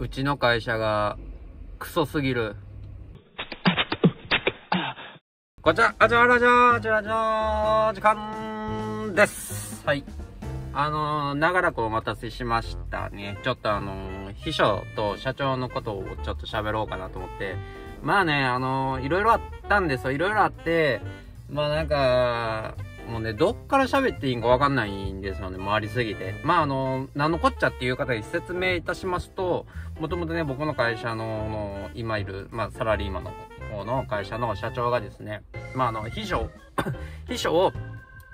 うちの会社がクソすぎる。こちら、あちららじゃー、ちらじゃー、時間です。はい。あのー、長らくお待たせしましたね。ちょっとあのー、秘書と社長のことをちょっと喋ろうかなと思って。まあね、あのー、いろいろあったんですよ。いろいろあって、まあなんか、もうね、どっから喋っていいんかわかんないんですよね。回りすぎて。まああの、何のこっちゃっていう方に説明いたしますと、もともとね、僕の会社の、の今いる、まあサラリーマンの方の会社の社長がですね、まああの、秘書、秘書を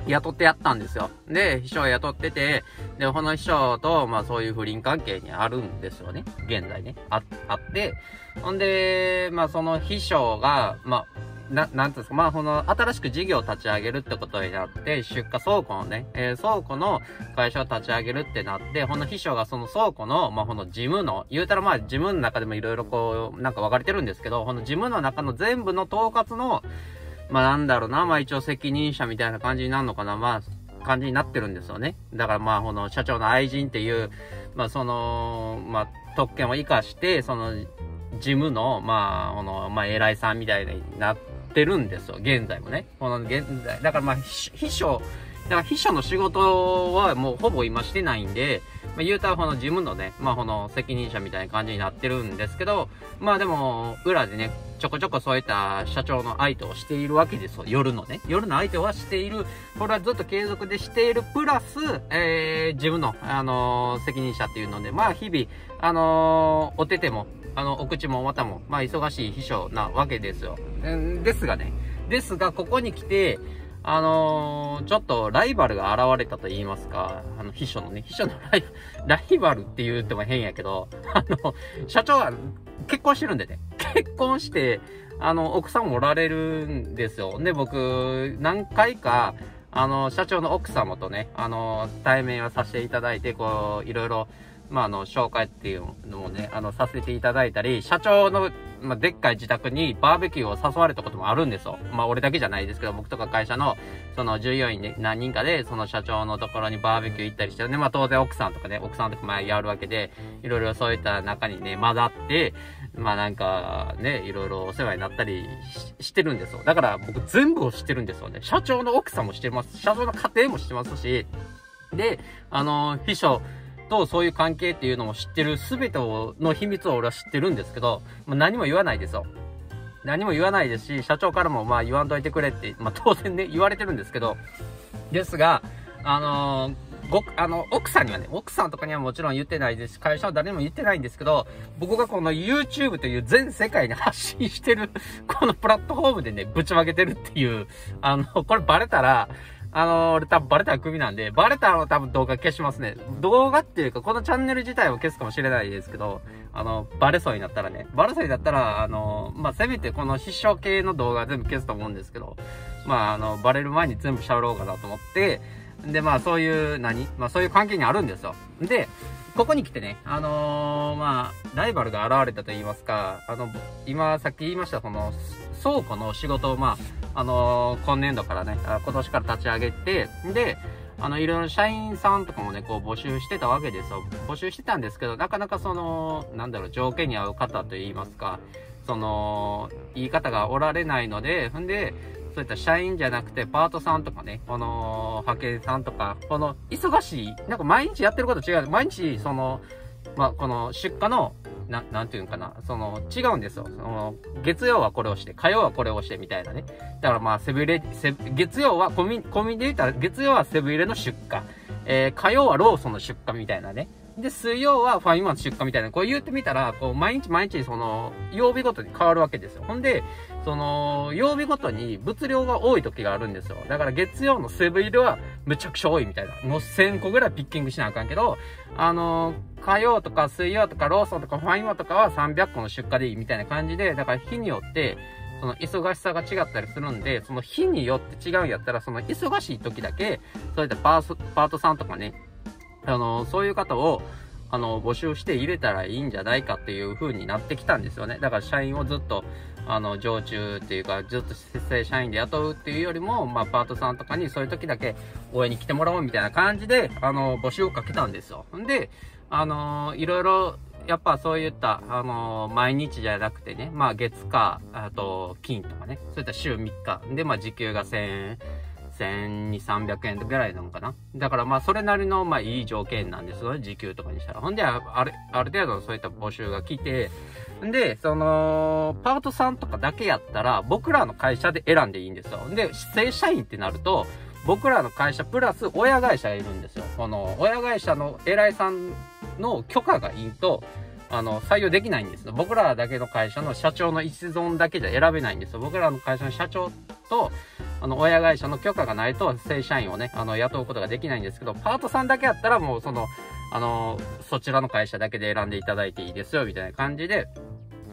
雇ってやったんですよ。で、秘書を雇ってて、で、この秘書と、まあそういう不倫関係にあるんですよね。現在ね。あ、あって、ほんで、まあその秘書が、まあ、な、なんていうんですか、まあ、この、新しく事業を立ち上げるってことになって、出荷倉庫のね、えー倉庫の会社を立ち上げるってなって、この秘書がその倉庫の、まあ、この事務の、言うたらまあ、事務の中でもいろいろこう、なんか分かれてるんですけど、この事務の中の全部の統括の、まあ、なんだろうな、まあ、一応責任者みたいな感じになるのかな、まあ、感じになってるんですよね。だからまあ、この社長の愛人っていう、まあ、その、まあ、特権を活かして、その、事務の、まあ、この、まあ、偉いさんみたいになってるんですよ、現在もね。この現在。だからまあ、秘書、だから秘書の仕事はもうほぼ今してないんで、まあ、言うたらこの事務のね、まあこの責任者みたいな感じになってるんですけど、まあでも、裏でね、ちょこちょこそういった社長の相手をしているわけですよ。夜のね。夜の相手はしている。これはずっと継続でしている。プラス、えー、自分の、あのー責任者っていうので、まあ日々、あのーお手手も、あの、お口もまたも、まあ忙しい秘書なわけですよ。んですがね。ですが、ここに来て、あのーちょっとライバルが現れたと言いますか、あの、秘書のね、秘書のライ ライバルって言っても変やけど、あの、社長は結婚してるんでね、結婚して、あの、奥さんもおられるんですよ。で、僕、何回か、あの、社長の奥様とね、あの、対面をさせていただいて、こう、いろいろ、まあ、あの、紹介っていうのもね、あの、させていただいたり、社長の、まあ、でっかい自宅にバーベキューを誘われたこともあるんですよ。まあ、俺だけじゃないですけど、僕とか会社の、その従業員ね、何人かで、その社長のところにバーベキュー行ったりして、ね、まあ、当然奥さんとかね、奥さんとかまあ、やるわけで、いろいろそういった中にね、混ざって、まあ、なんか、ね、いろいろお世話になったりししてるんですよ。だから、僕全部を知ってるんですよね。社長の奥さんも知ってます。社長の家庭も知ってますし、で、あの、秘書とそういう関係っていうのも知ってる、すべてをの秘密を俺は知ってるんですけど、まあ、何も言わないですよ。何も言わないですし、社長からもまあ言わんといてくれって、まあ当然ね、言われてるんですけど、ですが、あのーご、あの、奥さんにはね、奥さんとかにはもちろん言ってないですし、会社は誰にも言ってないんですけど、僕がこの YouTube という全世界に発信してる、このプラットフォームでね、ぶちまけてるっていう、あの、これバレたら、あの、俺多分バレたらクビなんで、バレたら多分動画消しますね。動画っていうか、このチャンネル自体を消すかもしれないですけど、あの、バレそうになったらね、バレそうになったら、あの、まあ、せめてこの秘書系の動画全部消すと思うんですけど、まあ、あの、バレる前に全部喋ろうかなと思って、で、まあ、そういう、何？まあ、そういう関係にあるんですよ。で、ここに来てね、あのーまあ、ライバルが現れたと言いますか、あの、今、さっき言いました、その、倉庫の仕事を、まあ、あのー今年度からね、今年から立ち上げて、で、あの、いろいろ社員さんとかもね、こう募集してたわけですよ。募集してたんですけど、なかなかその、なんだろう、条件に合う方と言いますか、その、言い方がおられないので、んで、そういった社員じゃなくて、パートさんとかね、この、派遣さんとか、この、忙しい、なんか毎日やってること違う。毎日、その、まあ、この出荷の、な、なんていうのかな、その、違うんですよ。その、月曜はこれをして、火曜はこれをして、みたいなね。だからまあ、セブン入れ、セ月曜は、コミ、コミで言ったら、月曜はセブ入れの出荷。えー、火曜はローソンの出荷みたいなね。で、水曜はファインマの出荷みたいな。こう言ってみたら、こう、毎日毎日、その、曜日ごとに変わるわけですよ。ほんで、その、曜日ごとに物量が多い時があるんですよ。だから月曜のセブン入れはめちゃくちゃ多いみたいな。もう1000個ぐらいピッキングしなあかんけど、あの、火曜とか水曜とかローソンとかファインマとかは300個の出荷でいいみたいな感じで、だから日によって、その忙しさが違ったりするんで、その日によって違うんやったら、その忙しい時だけ、そういったパーパートさんとかね、あの、そういう方を、あの、募集して入れたらいいんじゃないかっていう風になってきたんですよね。だから社員をずっと、あの、常駐っていうか、ずっと正社員で雇うっていうよりも、まあ、パートさんとかにそういう時だけ応援に来てもらおうみたいな感じで、あの、募集をかけたんですよ。んで、あの、いろいろ、やっぱそういった、あの、毎日じゃなくてね、まあ月か、あと金とかね、そういった週3日で、まあ時給が1000円、1200、300円ぐらいなのかな？だからまあそれなりのまあいい条件なんですよね、時給とかにしたら。ほんで、ある、ある程度そういった募集が来て、で、その、パートさんとかだけやったら、僕らの会社で選んでいいんですよ。で、正社員ってなると、僕らの会社プラス親会社がいるんですよ。この、親会社の偉いさんの許可がいいと、あの、採用できないんですよ。僕らだけの会社の社長の一存だけじゃ選べないんですよ。僕らの会社の社長と、あの、親会社の許可がないと正社員をね、あの、雇うことができないんですけど、パートさんだけやったらもうその、あの、そちらの会社だけで選んでいただいていいですよ、みたいな感じで、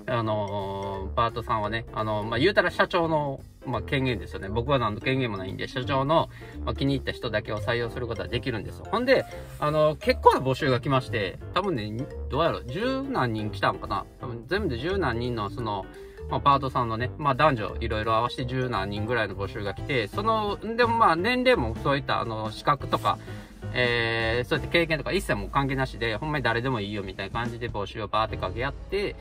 あのー、パートさんはね、あのー、まあ、言うたら社長の、まあ、権限ですよね。僕は何の権限もないんで、社長の、まあ、気に入った人だけを採用することはできるんですよ。ほんで、あのー、結構な募集が来まして、多分ね、どうやろ、十何人来たんかな多分全部で十何人の、その、まあ、パートさんのね、まあ、男女いろいろ合わせて十何人ぐらいの募集が来て、その、でもまあ、年齢もそういった、あの、資格とか、えー、そうやって経験とか一切も関係なしで、ほんまに誰でもいいよみたいな感じで募集をバーって掛け合って、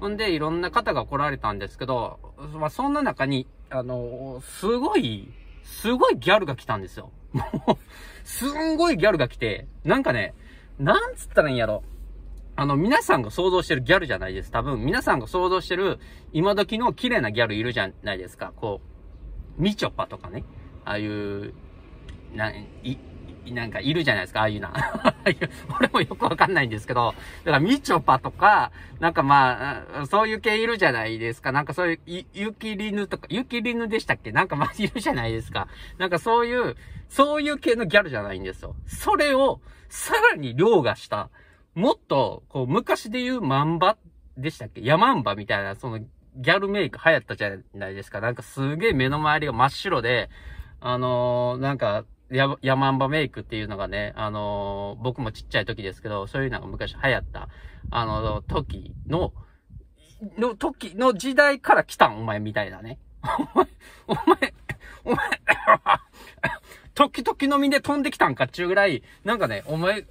ほんで、いろんな方が来られたんですけど、まあ、そんな中に、あの、すごい、すごいギャルが来たんですよ。もう、すんごいギャルが来て、なんかね、なんつったらいいんやろ。あの、皆さんが想像してるギャルじゃないです。多分、皆さんが想像してる、今時の綺麗なギャルいるじゃないですか。こう、みちょぱとかね。ああいう、な、い、なんかいるじゃないですか、ああいうな。俺もよくわかんないんですけど、だからみちょぱとか、なんかまあ、そういう系いるじゃないですか。なんかそういう、ゆきりぬとか、ゆきりぬでしたっけ？なんかまあいるじゃないですか。なんかそういう、そういう系のギャルじゃないんですよ。それを、さらに凌駕した、もっと、こう、昔で言うマンバでしたっけ？ヤマンバみたいな、その、ギャルメイク流行ったじゃないですか。なんかすげえ目の周りが真っ白で、あのー、なんか、ヤヤマンバメイクっていうのがね、あのー、僕もちっちゃい時ですけど、そういうのが昔流行った、あの、時の、の時の時代から来たん、お前みたいなね。お前、お前、お前、時々のみで飛んできたんかっちゅうぐらい、なんかね、お前、え、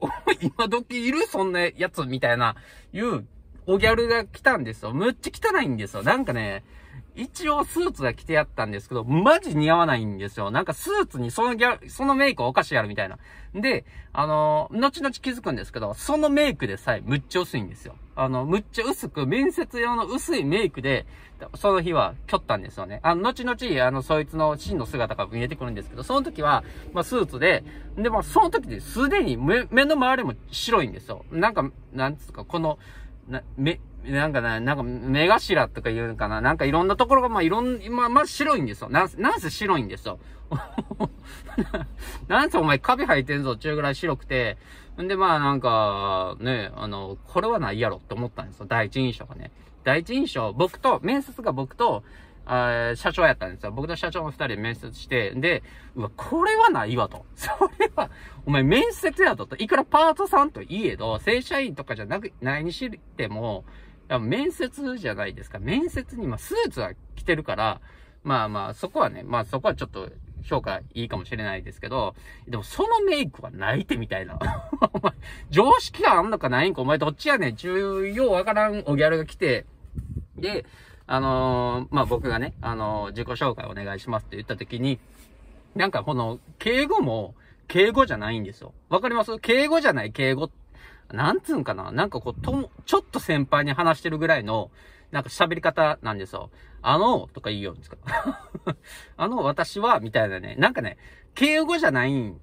お前今時いる？そんなやつみたいな、いうおギャルが来たんですよ。むっちゃ汚いんですよ。なんかね、一応スーツが着てやったんですけど、マジ似合わないんですよ。なんかスーツにそのギャそのメイクおかしいやるみたいな。で、あのー、後々気づくんですけど、そのメイクでさえむっちゃ薄いんですよ。あの、むっちゃ薄く、面接用の薄いメイクで、その日は、きょったんですよね。あの、後々、あの、そいつの真の姿が見えてくるんですけど、その時は、まあ、スーツで、で、まあ、その時ですでに目、目の周りも白いんですよ。なんか、なんつうか、この、な、目、なんかね、なんか目頭とか言うのかな？なんかいろんなところが、まあいろん、まあ、まあ白いんですよ。なん、なんせ白いんですよ。なんせお前カビ生えてんぞ、中ぐらい白くて。んでまあなんか、ね、あの、これはないやろって思ったんですよ。第一印象がね。第一印象、僕と、面接が僕と、あ社長やったんですよ。僕と社長も二人で面接して、で、うわ、これはないわと。それは、お前面接やと。いくらパートさんといえど、正社員とかじゃなく、ないにしても、面接じゃないですか。面接に、まあ、スーツは着てるから、まあまあ、そこはね、まあそこはちょっと評価いいかもしれないですけど、でもそのメイクはないてみたいな。お前、常識があんのかないんか、お前どっちやねん、重要わからんおギャルが来て、で、あのー、まあ僕がね、あのー、自己紹介お願いしますって言った時に、なんかこの、敬語も、敬語じゃないんですよ。わかります？敬語じゃない敬語ってなんつうんかな？なんかこう、とも、ちょっと先輩に話してるぐらいの、なんか喋り方なんですよ。あの、とか言うようんですか？あの、私は、みたいなね。なんかね、敬語じゃないん、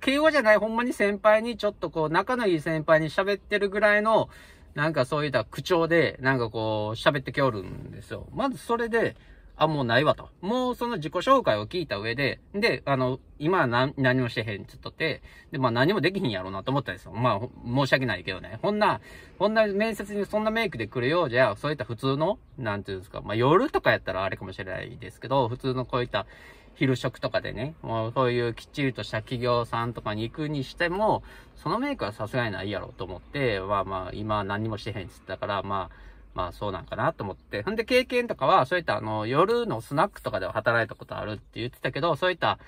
敬語じゃない、ほんまに先輩にちょっとこう、仲のいい先輩に喋ってるぐらいの、なんかそういった口調で、なんかこう、喋ってきおるんですよ。まずそれで、あ、もうないわと。もうその自己紹介を聞いた上で、で、あの、今は何何もしてへんって言っとって、で、まあ何もできひんやろうなと思ったんですよ。まあ、申し訳ないけどね。こんな、こんな面接にそんなメイクで来るようじゃ、そういった普通の、なんていうんですか、まあ夜とかやったらあれかもしれないですけど、普通のこういった昼食とかでね、もうそういうきっちりとした企業さんとかに行くにしても、そのメイクはさすがにないやろうと思って、まあまあ、今は何もしてへんって言ったから、まあ、まあそうなんかなと思って。ほんで経験とかは、そういったあの、夜のスナックとかでは働いたことあるって言ってたけど、そういった、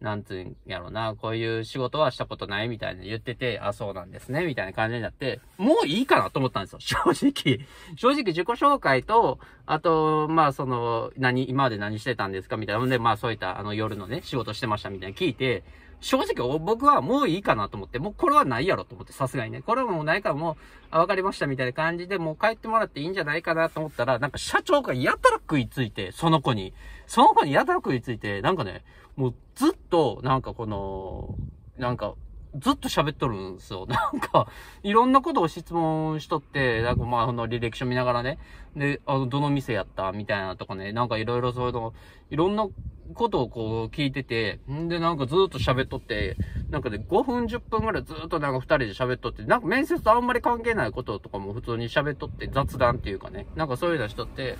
なんつうんやろな、こういう仕事はしたことないみたいに言ってて、あ、そうなんですね、みたいな感じになって、もういいかなと思ったんですよ、正直。正直自己紹介と、あと、まあその、何、今まで何してたんですかみたいな。ほんで、まあそういった、あの夜のね、仕事してましたみたいな聞いて、正直僕はもういいかなと思って、もうこれはないやろと思って、さすがにね。これはもうないからもう、あ、わかりましたみたいな感じで、もう帰ってもらっていいんじゃないかなと思ったら、なんか社長がやたら食いついて、その子に。その子にやたら食いついて、なんかね、もうずっと、なんかこの、なんか、ずっと喋っとるんですよ。なんか、いろんなことを質問しとって、なんかまあ、あの、履歴書見ながらね、で、あの、どの店やった？みたいなとかね、なんかいろいろそういうの、いろんなことをこう聞いてて、んで、なんかずっと喋っとって、なんかね、5分10分ぐらいずっとなんか2人で喋っとって、なんか面接とあんまり関係ないこととかも普通に喋っとって、雑談っていうかね、なんかそういうのしとって、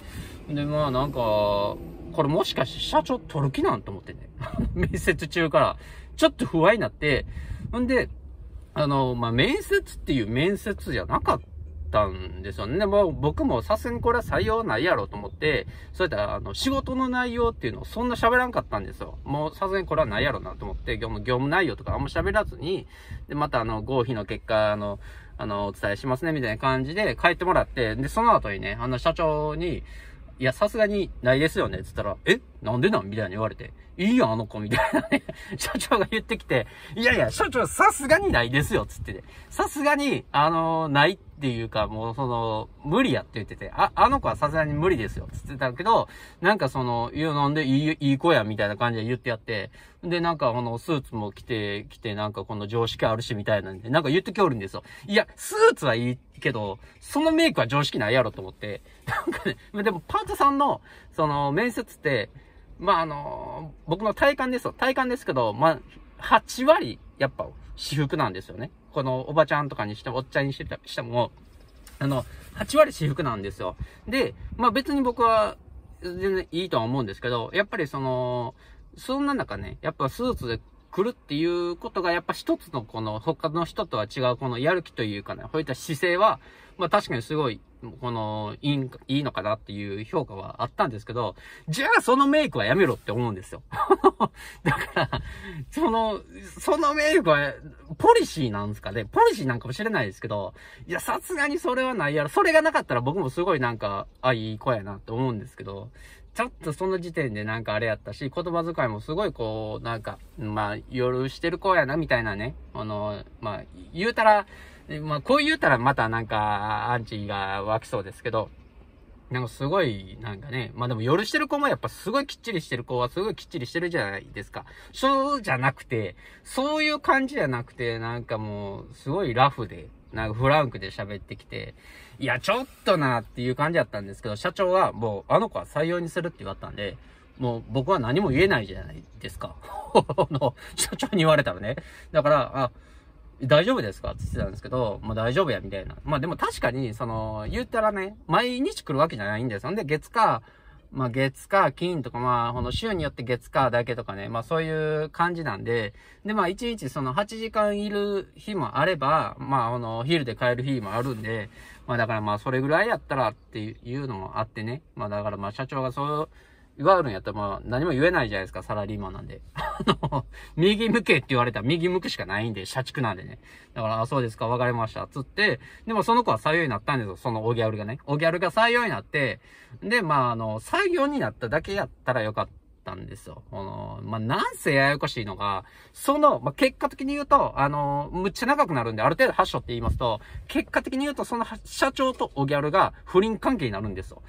で、まあなんか、これもしかして社長取る気なん？と思ってね。面接中から、ちょっと不安になって、ほんで、あの、まあ、面接っていう面接じゃなかったんですよね。でも僕もさすがにこれは採用ないやろと思って、そういったあの仕事の内容っていうのをそんな喋らんかったんですよ。もうさすがにこれはないやろなと思って、業務業務内容とかあんま喋らずに、で、またあの、合否の結果、あの、あの、お伝えしますね、みたいな感じで帰ってもらって、で、その後にね、あの社長に、いや、さすがにないですよね、つったら、え？なんでなん？みたいに言われて、いいよ、あの子、みたいなね。社長が言ってきて、いやいや、社長さすがにないですよ、つってて。さすがに、あのー、ないっていうか、もうその、無理やって言ってて、あ、あの子はさすがに無理ですよ、つってたけど、なんかその、いや、なんでいい、いい子や、みたいな感じで言ってやって、で、なんかこのスーツも着て、着て、なんかこの常識あるし、みたいなんで、なんか言ってきおるんですよ。いや、スーツはいいけど、そのメイクは常識ないやろと思って、なんかね、でもパートさんの、その、面接って、まあ、あの、僕の体感ですよ。体感ですけど、まあ、8割、やっぱ、私服なんですよね。このおばちゃんとかにしても、おっちゃんにしても、あの、8割私服なんですよ。で、まあ別に僕は全然いいとは思うんですけど、やっぱりその、そんな中ね、やっぱスーツで来るっていうことがやっぱ一つのこの他の人とは違うこのやる気というかね、こういった姿勢は、まあ確かにすごい、この、いい、いいのかなっていう評価はあったんですけど、じゃあそのメイクはやめろって思うんですよ。だから、その、そのメイクは、ポリシーなんですかね。ポリシーなんかもしれないですけど、いや、さすがにそれはないやろ。それがなかったら僕もすごいなんか、あ、いい子やなって思うんですけど、ちょっとその時点でなんかあれやったし、言葉遣いもすごいこう、なんか、まあ、夜してる子やな、みたいなね。あの、まあ、言うたら、まあ、こう言うたらまたなんか、アンチが湧きそうですけど、なんかすごい、なんかね、まあでも夜してる子もやっぱすごいきっちりしてる子はすごいきっちりしてるじゃないですか。そうじゃなくて、そういう感じじゃなくて、なんかもう、すごいラフで、なんかフランクで喋ってきて、いや、ちょっとなっていう感じだったんですけど、社長はもう、あの子は採用にするって言われたんで、もう僕は何も言えないじゃないですか。の、社長に言われたらね。だから、あ、大丈夫ですかって言ってたんですけど、まあ大丈夫や、みたいな。まあでも確かに、その、言ったらね、毎日来るわけじゃないんですよ。んで、月か、まあ月か金とかまあこの週によって月かだけとかね、まあそういう感じなんで、でまあ1日その8時間いる日もあれば、まああの昼で帰る日もあるんで、まあだからまあそれぐらいやったらっていうのもあってね、まあだからまあ社長がそう言わるんやったらまあ何も言えないじゃないですか、サラリーマンなんで。あの、右向けって言われたら右向くしかないんで、社畜なんでね。だから、あ、そうですか、わかりました、つって、でもその子は採用になったんですよ、そのオギャルがね。おギャルが採用になって、で、まあ、あの、採用になっただけやったらよかった。たんですよ。この、まあ、なんせややこしいのが、その、まあ、結果的に言うと、あの、むっちゃ長くなるんで、ある程度発症って言いますと、結果的に言うと、その社長とおギャルが不倫関係になるんですよ。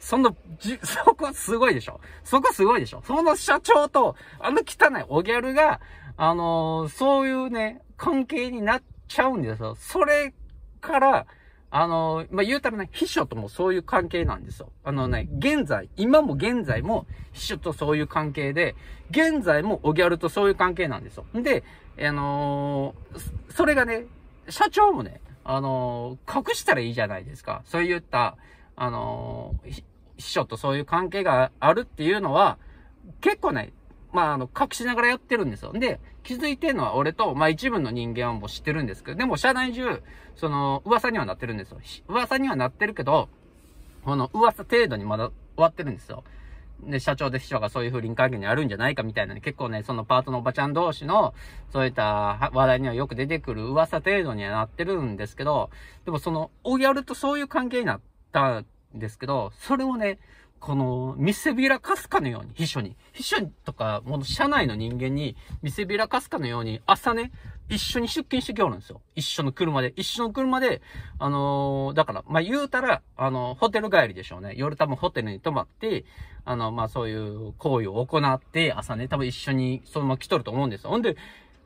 その、そこはすごいでしょ。そこはすごいでしょ。その社長と、あの汚いおギャルが、あのそういうね、関係になっちゃうんですよ。それから、あの、まあ、言うたらね、秘書ともそういう関係なんですよ。あのね、現在、今も現在も秘書とそういう関係で、現在もおギャルとそういう関係なんですよ。で、あのー、それがね、社長もね、あのー、隠したらいいじゃないですか。そういった、あのー、秘書とそういう関係があるっていうのは、結構ね、まあ、あの、隠しながらやってるんですよ。で、気づいてるのは俺と、まあ一部の人間はもう知ってるんですけど、でも社内中、その、噂にはなってるんですよ。噂にはなってるけど、この噂程度にまだ終わってるんですよ。で、社長で秘書がそういう不倫関係にあるんじゃないかみたいなね、結構ね、そのパートのおばちゃん同士の、そういった話題にはよく出てくる噂程度にはなってるんですけど、でもその、おギャルとそういう関係になったんですけど、それをね、この、見せびらかすかのように、秘書に。秘書とか、もう社内の人間に見せびらかすかのように、朝ね、一緒に出勤してきおるんですよ。一緒の車で。一緒の車で、あのー、だから、まあ、言うたら、あの、ホテル帰りでしょうね。夜多分ホテルに泊まって、あの、まあ、そういう行為を行って、朝ね、多分一緒にそのまま来とると思うんですよ。ほんで、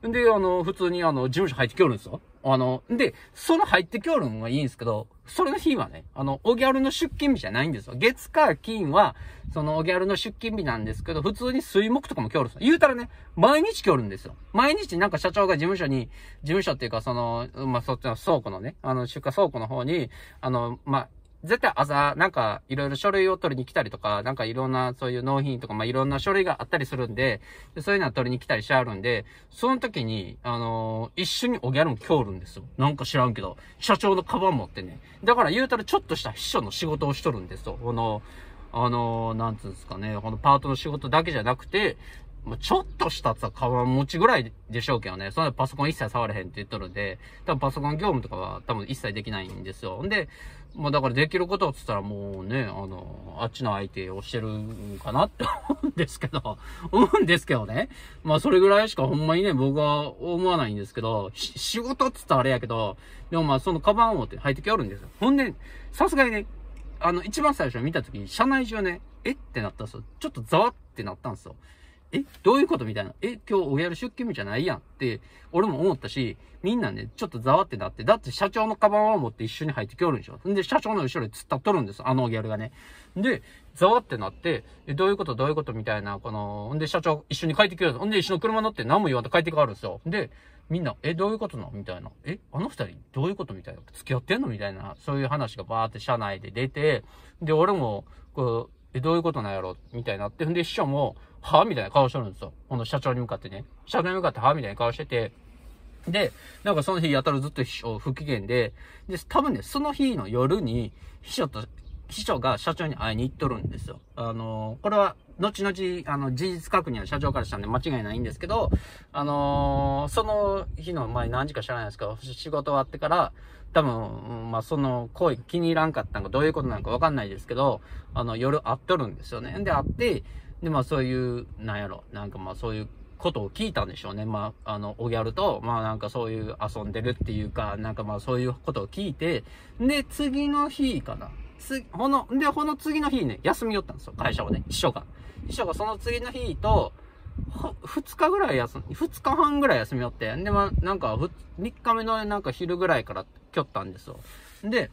で、あの、普通にあの、事務所入ってきおるんですよ。あの、で、その入ってきおるんはいいんですけど、それの日はね、あの、おギャルの出勤日じゃないんですよ。月火金は、そのおギャルの出勤日なんですけど、普通に水木とかも今日るんですよ。言うたらね、毎日今日るんですよ。毎日なんか社長が事務所に、事務所っていうかその、まあ、そっちの倉庫のね、あの、出荷倉庫の方に、あの、まあ、絶対朝、なんか、いろいろ書類を取りに来たりとか、なんかいろんな、そういう納品とか、まあ、いろんな書類があったりするんで、そういうのは取りに来たりしてあるんで、その時に、あのー、一緒におギャルも今日るんですよ。なんか知らんけど、社長のカバン持ってね。だから言うたらちょっとした秘書の仕事をしとるんですよ。この、あのー、なんつうんですかね、このパートの仕事だけじゃなくて、まちょっとしたさ、カバン持ちぐらいでしょうけどね。そのパソコン一切触れへんって言っとるんで、多分パソコン業務とかは多分一切できないんですよ。んで、もうだからできることって言ったらもうね、あの、あっちの相手をしてるんかなって思うんですけど、思うんですけどね。まあそれぐらいしかほんまにね、僕は思わないんですけど、仕事って言ったらあれやけど、でもまあそのカバンを持って入ってきおるんですよ。ほんで、さすがにね、あの、一番最初見た時に、車内中ね、えってなったんですよ。ちょっとざわってなったんですよ。えどういうことみたいな。え今日おやる出勤日じゃないやんって、俺も思ったし、みんなね、ちょっとざわってなって、だって社長のカバンを持って一緒に入ってきおるんでしょ。んで、社長の後ろで突っ立っとるんです、あのギャルがね。で、ざわってなって、え、どういうことどういうことみたいな、この、んで、社長一緒に帰ってきよるんで、一緒の車乗って何も言わんと帰ってかわるんですよ。で、みんな、え、どういうことなのみたいな。え、あの二人、どういうことみたいな。付き合ってんのみたいな。そういう話がバーって車内で出て、で、俺も、こう、え、どういうことなんやろ？みたいになって、んで、師匠も、はみたいな顔してるんですよ。この社長に向かってね。社長に向かってはみたいな顔してて、で、なんかその日やたらずっと秘書不機嫌で、で、多分ね、その日の夜に、秘書と、秘書が社長に会いに行っとるんですよ。あのー、これは、後々、あの、事実確認は社長からしたんで間違いないんですけど、あのー、その日の前何時か知らないですけど、仕事終わってから、多分、まあ、その行為気に入らんかったのかどういうことなのかわかんないですけど、あの、夜会っとるんですよね。で、会って、で、まあそういう、なんやろ、なんかまあそういうことを聞いたんでしょうね。まあ、あの、おギャルと、まあなんかそういう遊んでるっていうか、なんかまあそういうことを聞いて、で、次の日かな。つ、ほの、で、ほの次の日ね、休みよったんですよ、会社をね、秘書が。秘書がその次の日と、2日ぐらい休み、2日半ぐらい休みよって、で、まあ、なんか、3日目のなんか昼ぐらいから来よったんですよ。で、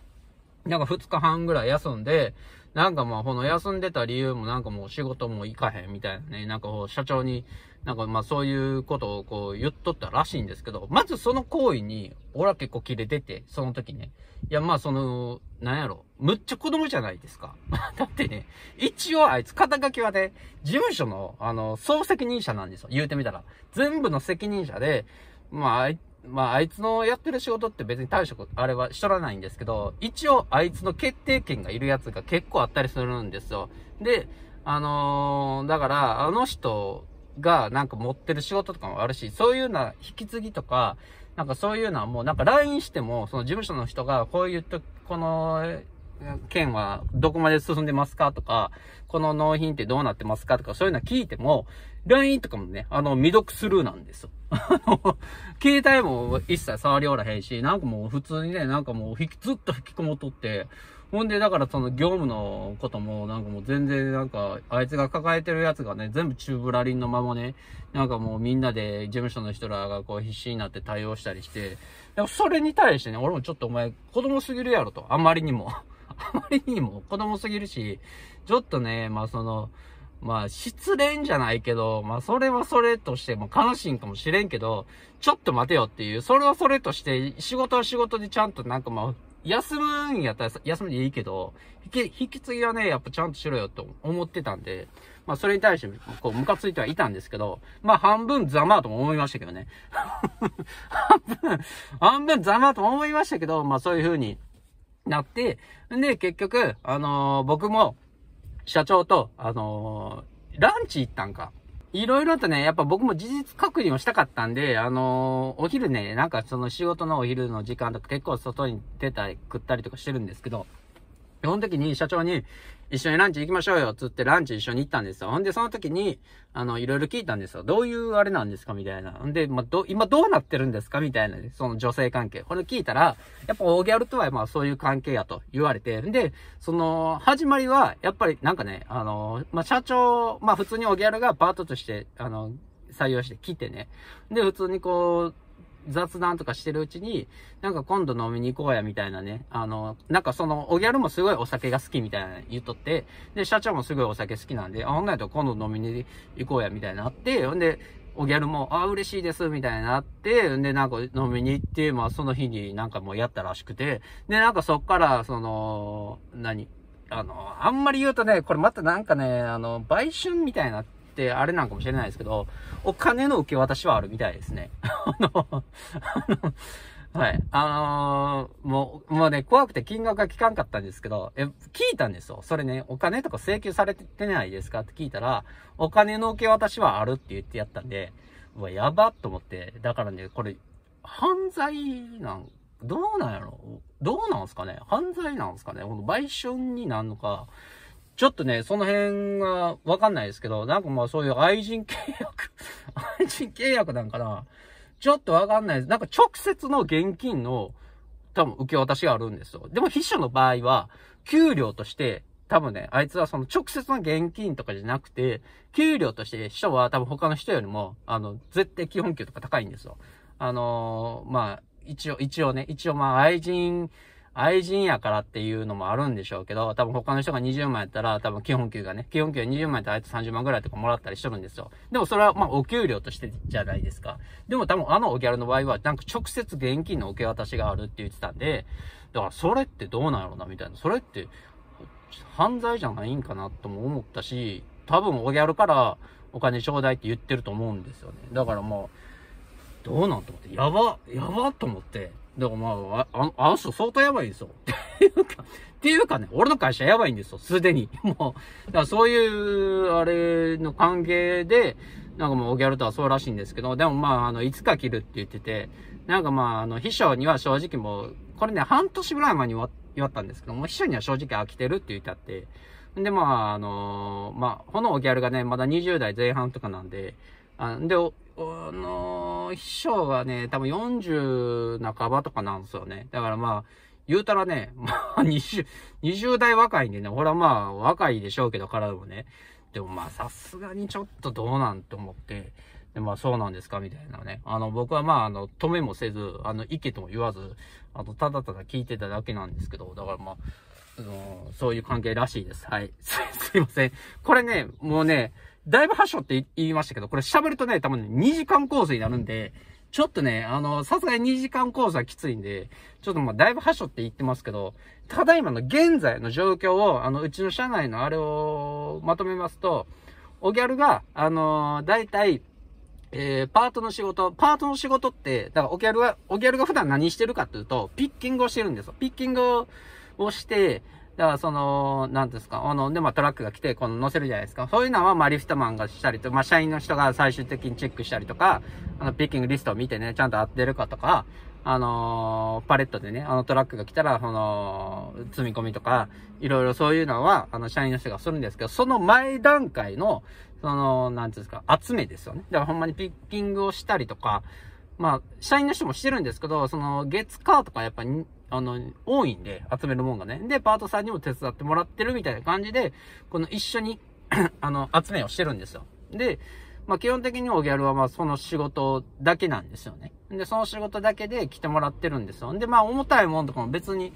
なんか2日半ぐらい休んで、なんかまあ、この休んでた理由もなんかもう仕事も行かへんみたいなね、なんかこう社長に、なんかまあそういうことをこう言っとったらしいんですけど、まずその行為に、俺は結構キレてて、その時ね。いやまあその、なんやろ、むっちゃ子供じゃないですか。だってね、一応あいつ肩書きはね、事務所の、あの、総責任者なんですよ。言うてみたら。全部の責任者で、まあ、まあ、あいつのやってる仕事って別に大したこと、あれはしとらないんですけど、一応あいつの決定権がいるやつが結構あったりするんですよ。で、あのー、だから、あの人がなんか持ってる仕事とかもあるし、そういうな引き継ぎとか、なんかそういうのはもうなんか LINE しても、その事務所の人がこういうと、この件はどこまで進んでますかとか、この納品ってどうなってますかとか、そういうのは聞いても、LINE とかもね、あの、未読スルーなんですよ。あの、携帯も一切触りおらへんし、なんかもう普通にね、なんかもう引きずっと引きこもっとって、ほんで、だからその業務のことも、なんかもう全然なんか、あいつが抱えてるやつがね、全部チューブラリンのままね、なんかもうみんなで事務所の人らがこう必死になって対応したりして、それに対してね、俺もちょっとお前子供すぎるやろと、あんまりにも。あまりにも子供すぎるし、ちょっとね、まあその、まあ、失恋じゃないけど、まあ、それはそれとしても悲しいんかもしれんけど、ちょっと待てよっていう、それはそれとして、仕事は仕事でちゃんとなんかまあ、休むんやったら休むでいいけど、引き、引き継ぎはね、やっぱちゃんとしろよと思ってたんで、まあ、それに対して、こう、ムカついてはいたんですけど、まあ、半分ざまあとも思いましたけどね。半分、半分ざまとも思いましたけど、まあ、そういう風になって、んで、結局、あのー、僕も、社長と、あのー、ランチ行ったんか。いろいろとね、やっぱ僕も事実確認をしたかったんで、あのー、お昼ね、なんかその仕事のお昼の時間とか結構外に出たり食ったりとかしてるんですけど、基本的に社長に、一緒にランチ行きましょうよ、つってランチ一緒に行ったんですよ。ほんで、その時に、あの、いろいろ聞いたんですよ。どういうあれなんですかみたいな。んで、まあ、ど、今どうなってるんですか？みたいな、ね、その女性関係。これ聞いたら、やっぱ大ギャルとは、まあ、そういう関係やと言われて。んで、その、始まりは、やっぱりなんかね、あの、まあ、社長、まあ、普通に大ギャルがパートとして、あの、採用して来てね。で、普通にこう、雑談とかしてるうちに、なんか今度飲みに行こうや、みたいなね。あの、なんかその、おギャルもすごいお酒が好きみたいな言っとって、で、社長もすごいお酒好きなんで、あ、ほんなやと今度飲みに行こうや、みたいになって、ほんで、おギャルも、あ、嬉しいです、みたいになって、んで、なんか飲みに行って、まあその日になんかもうやったらしくて、で、なんかそっから、その、何あの、あんまり言うとね、これまたなんかね、あの、売春みたいなってあれなんかもしれないですけど、お金の受け渡しはあるみたいですね。あの、はい。あのー、もう、もうね、怖くて金額が聞かんかったんですけど、え、聞いたんですよ。それね、お金とか請求されてないですかって聞いたら、お金の受け渡しはあるって言ってやったんで、う、やばっと思って。だからね、これ、犯罪なん、どうなんやろどうなんすかね犯罪なんすかねこの売春になんのか、ちょっとね、その辺がわかんないですけど、なんかまあそういう愛人契約 愛人契約なんかなちょっとわかんないです。なんか直接の現金の多分受け渡しがあるんですよ。でも秘書の場合は、給料として、多分ね、あいつはその直接の現金とかじゃなくて、給料として秘書は多分他の人よりも、あの、絶対基本給とか高いんですよ。あのー、まあ、一応、一応ね、一応まあ愛人、愛人やからっていうのもあるんでしょうけど、多分他の人が20万やったら、多分基本給がね、基本給が20万やったらあいつ30万ぐらいとかもらったりしとるんですよ。でもそれはまあお給料としてじゃないですか。でも多分あのおギャルの場合は、なんか直接現金の受け渡しがあるって言ってたんで、だからそれってどうなんやろうな、みたいな。それって、犯罪じゃないんかなとも思ったし、多分おギャルからお金ちょうだいって言ってると思うんですよね。だからもう、どうなんと思って、やば、やばと思って、だからまあ、ああの人相当やばいんですよ。っていうか、っていうかね、俺の会社やばいんですよ、すでに。もう、だからそういう、あれの関係で、なんかもう、オギャルとはそうらしいんですけど、でもまあ、あの、いつか切るって言ってて、なんかまあ、あの、秘書には正直もう、これね、半年ぐらい前に言わったんですけども、秘書には正直飽きてるって言ってあって、で、まあ、あのまあ、このオギャルがね、まだ20代前半とかなんで、あで、あの、秘書がね、多分40半ばとかなんですよね。だからまあ、言うたらね、まあ、20、20代若いんでね、ほらまあ、若いでしょうけど、体もね。でもまあ、さすがにちょっとどうなんと思って、で、まあ、そうなんですかみたいなね。あの、僕はまあ、あの、止めもせず、あの、意見とも言わず、あの、ただただ聞いてただけなんですけど、だからまあ、あのそういう関係らしいです。はい。すいません。これね、もうね、だいぶ発祥って言いましたけど、これ喋るとね、多分ね、2時間コースになるんで、ちょっとね、あの、さすがに2時間コースはきついんで、ちょっとまあ、だいぶ発祥って言ってますけど、ただいまの現在の状況を、あの、うちの社内のあれをまとめますと、おギャルが、あのだいたい、えー、パートの仕事、パートの仕事って、だからおギャルは、おギャルが普段何してるかっていうと、ピッキングをしてるんですよ。ピッキングをして、だからその、なんですか、あの、で、まあトラックが来て、この乗せるじゃないですか。そういうのは、まあリフトマンがしたりと、まあ社員の人が最終的にチェックしたりとか、あの、ピッキングリストを見てね、ちゃんと合ってるかとか、あのー、パレットでね、あのトラックが来たら、その、積み込みとか、いろいろそういうのは、あの、社員の人がするんですけど、その前段階の、その、なんていうんですか、集めですよね。だからほんまにピッキングをしたりとか、まあ、社員の人もしてるんですけど、その、月カとかやっぱり、あの、多いんで、集めるもんがね。で、パートさんにも手伝ってもらってるみたいな感じで、この一緒に あの、集めをしてるんですよ。で、まあ基本的にオギャルはまあその仕事だけなんですよね。で、その仕事だけで来てもらってるんですよ。で、まあ重たいもんとかも別に、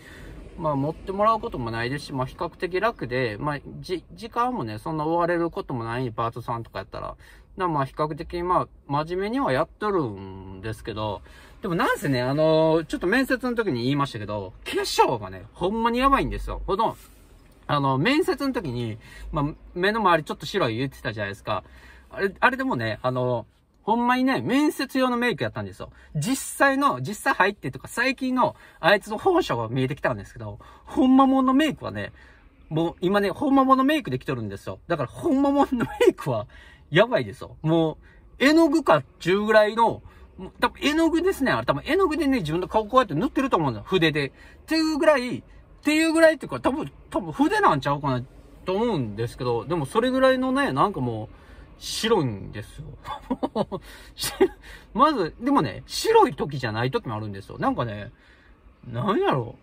まあ持ってもらうこともないですし、まあ比較的楽で、まあじ、時間もね、そんな追われることもないパートさんとかやったら、だまあ比較的まあ真面目にはやっとるんですけど、でもなんせね、あのー、ちょっと面接の時に言いましたけど、化粧がね、ほんまにやばいんですよ。この、あの、面接の時に、まあ、目の周りちょっと白い言ってたじゃないですか。あれ、あれでもね、あの、ほんまにね、面接用のメイクやったんですよ。実際の、実際入ってとか、最近の、あいつの本性が見えてきたんですけど、ほんまもんのメイクはね、もう今ね、本物のメイクできとるんですよ。だから本物のメイクはやばいですよ。もう、絵の具か中ぐらいの、多分絵の具ですね。あれ多分絵の具でね、自分の顔こうやって塗ってると思うんだよ。筆で。っていうぐらい、っていうぐらいっていうか、多分、多分筆なんちゃうかなと思うんですけど、でもそれぐらいのね、なんかもう、白いんですよ。まず、でもね、白い時じゃない時もあるんですよ。なんかね、なんやろ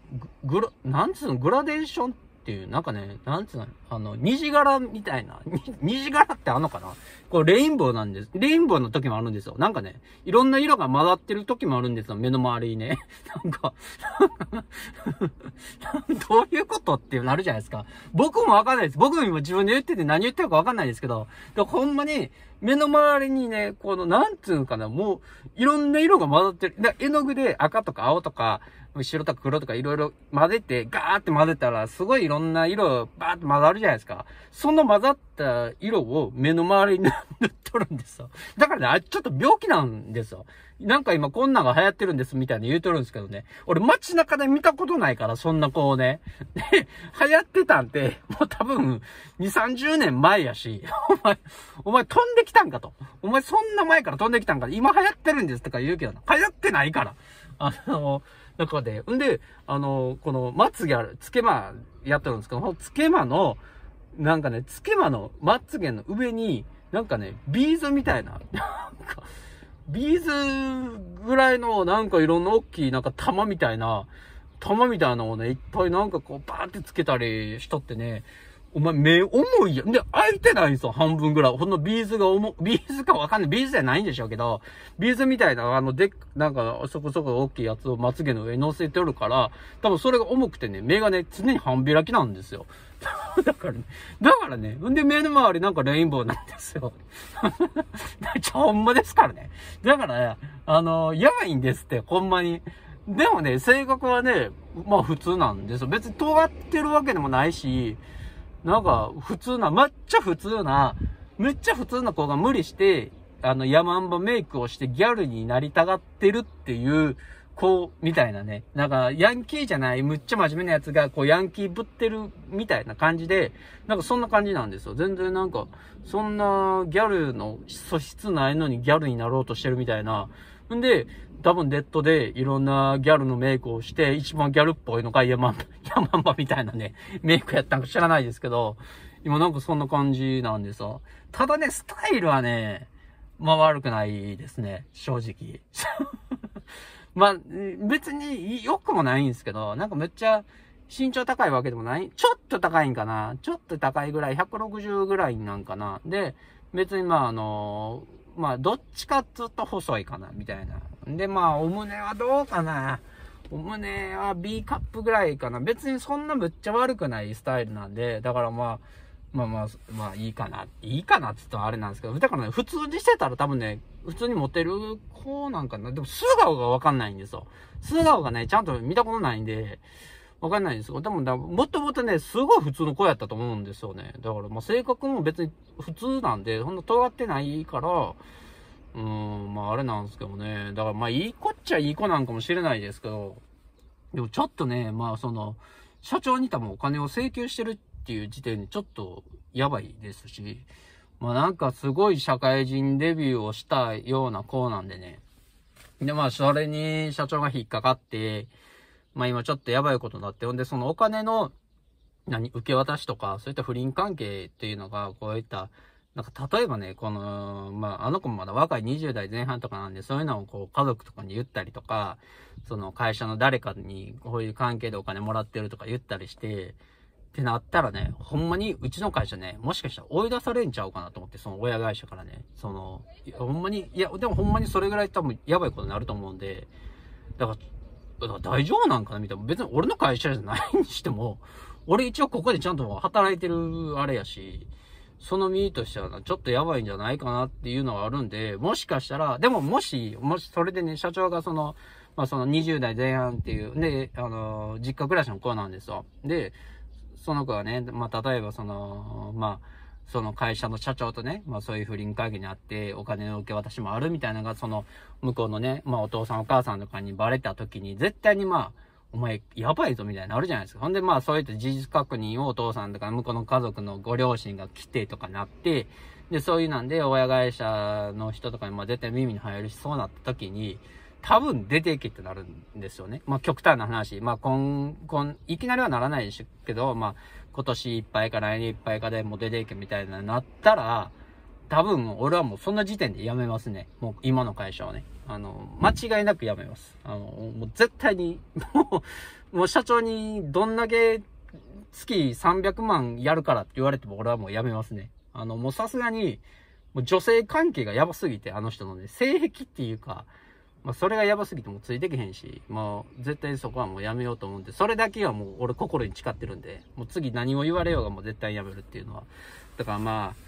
グラ、なんつうの、グラデーションっていう、なんかね、なんつうの、あの、虹柄みたいな、虹柄ってあんのかな？これレインボーなんです。レインボーの時もあるんですよ。なんかね、いろんな色が混ざってる時もあるんですよ。目の周りにね。なんか どういうことってなるじゃないですか。僕もわかんないです。僕も今自分で言ってて何言ってるかわかんないですけど、ほんまに、目の周りにね、この、なんつうのかな、もう、いろんな色が混ざってる。絵の具で赤とか青とか、白とか黒とかいろいろ混ぜて、ガーって混ぜたら、すごいいろんな色、バーって混ざるじゃないですか。その混ざった色を目の周りに塗っとるんですよ。だからね、あれちょっと病気なんですよ。なんか今こんなんが流行ってるんですみたいに言うとるんですけどね。俺街中で見たことないから、そんな子をね。で、流行ってたんて、もう多分、2、30年前やし、お前、お前飛んできたんかと。お前そんな前から飛んできたんか今流行ってるんですとか言うけどな。流行ってないから。あの、中で。んで、あの、この、まつげある、つけまやってるんですけど、このつけまの、なんかね、つけまのまつげの上に、なんかね、ビーズみたいな、なんか、ビーズぐらいの、なんかいろんな大きい、なんか玉みたいな、玉みたいなのをね、いっぱいなんかこう、バーってつけたりしとってね、お前目重いやん。で、開いてないんすよ、半分ぐらい。ほんのビーズが重、ビーズかわかんない。ビーズじゃないんでしょうけど、ビーズみたいな、あの、で、なんか、そこそこ大きいやつをまつげの上に乗せてるから、多分それが重くてね、目がね、常に半開きなんですよ。だからね、だからね、んで目の周りなんかレインボーなんですよ。ちょ、ほんまですからね。だからね、あの、やばいんですって、ほんまに。でもね、性格はね、まあ普通なんですよ。別に尖ってるわけでもないし、なんか、普通な、めっちゃ普通な、めっちゃ普通な子が無理して、あの、ヤマンバメイクをしてギャルになりたがってるっていう子みたいなね。なんか、ヤンキーじゃない、むっちゃ真面目なやつが、こう、ヤンキーぶってるみたいな感じで、なんかそんな感じなんですよ。全然なんか、そんなギャルの素質ないのにギャルになろうとしてるみたいな。んで、多分ネットでいろんなギャルのメイクをして、一番ギャルっぽいのがヤマンバ、ヤマンバみたいなね、メイクやったんか知らないですけど、今なんかそんな感じなんでさ。ただね、スタイルはね、まあ悪くないですね、正直。まあ、別に良くもないんですけど、なんかめっちゃ身長高いわけでもない。ちょっと高いんかなちょっと高いぐらい、160ぐらいなんかなで、別にまああのまあ、どっちかずっと細いかな、みたいな。で、まあ、お胸はどうかな。お胸は B カップぐらいかな。別にそんなむっちゃ悪くないスタイルなんで、だからまあ、まあまあ、まあいいかな。いいかなって言ったらあれなんですけど、だからね、普通にしてたら多分ね、普通にモテる子なんかな。でも素顔がわかんないんですよ。素顔がね、ちゃんと見たことないんで、わかんないんですよ。でも、もともとね、すごい普通の子やったと思うんですよね。だから、まあ、性格も別に普通なんで、ほんと尖ってないから、うん、まあ、あれなんですけどね。だから、まあ、いい子っちゃいい子なんかもしれないですけど、でもちょっとね、まあ、その、社長に多分お金を請求してるっていう時点でちょっとやばいですし、まあなんかすごい社会人デビューをしたような子なんでね。で、まあそれに社長が引っかかって、まあ今ちょっとやばいことになって、ほんでそのお金の、何、受け渡しとか、そういった不倫関係っていうのが、こういった、なんか例えばね、この、まああの子もまだ若い20代前半とかなんで、そういうのをこう家族とかに言ったりとか、その会社の誰かにこういう関係でお金もらってるとか言ったりして、ってなったらね、ほんまにうちの会社ね、もしかしたら追い出されんちゃうかなと思って、その親会社からね、その、ほんまに、いや、でもほんまにそれぐらい多分やばいことになると思うんで、だから大丈夫なんかなみたいな。別に俺の会社じゃないにしても、俺一応ここでちゃんと働いてるあれやし、その身としてはちょっとやばいんじゃないかなっていうのはあるんで、もしかしたら、でももし、もしそれでね、社長がその、まあその20代前半っていう、で、あの、実家暮らしの子なんですよ。で、その子がね、まあ例えばその、まあ、その会社の社長とね、まあそういう不倫会議にあって、お金の受け渡しもあるみたいなのが、その、向こうのね、まあお父さんお母さんとかにバレた時に、絶対にまあ、お前、やばいぞみたいになるじゃないですか。ほんで、まあ、そういった事実確認をお父さんとか向こうの家族のご両親が来てとかなって、で、そういうなんで、親会社の人とかに、まあ、絶対耳に入るし、そうなった時に、多分出ていけってなるんですよね。まあ、極端な話。まあ、今、今、いきなりはならないですけど、まあ、今年いっぱいか来年いっぱいかでもう出ていけみたいななったら、多分、俺はもうそんな時点で辞めますね。もう今の会社はね。あの、間違いなく辞めます。あの、もう絶対に、もう、もう社長にどんだけ月300万やるからって言われても俺はもう辞めますね。あの、もうさすがに、もう女性関係がやばすぎて、あの人のね、性癖っていうか、まあ、それがやばすぎてもついてけへんし、もう、絶対そこはもうやめようと思うんで、それだけはもう俺心に誓ってるんで、もう次何を言われようがもう絶対やめるっていうのは。だからまあ、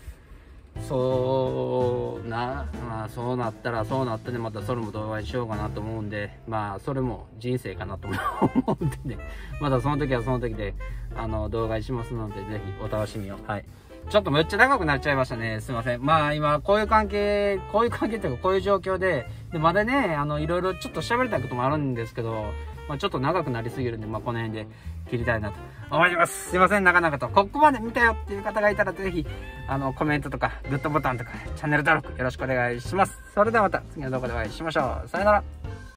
そうな、まあそうなったらそうなったでまたそれも動画にしようかなと思うんで、まあそれも人生かなと思うんでね、またその時はその時で、あの動画にしますので、ぜひお楽しみを。はい。ちょっとめっちゃ長くなっちゃいましたね。すいません。まあ今、こういう関係、こういう関係っていうかこういう状況で、で、まだね、あの、いろいろちょっと喋りたいこともあるんですけど、まあちょっと長くなりすぎるんで、まあこの辺で切りたいなと思います。すいません、なかなかと。ここまで見たよっていう方がいたら、ぜひ、あの、コメントとか、グッドボタンとか、チャンネル登録よろしくお願いします。それではまた次の動画でお会いしましょう。さよなら。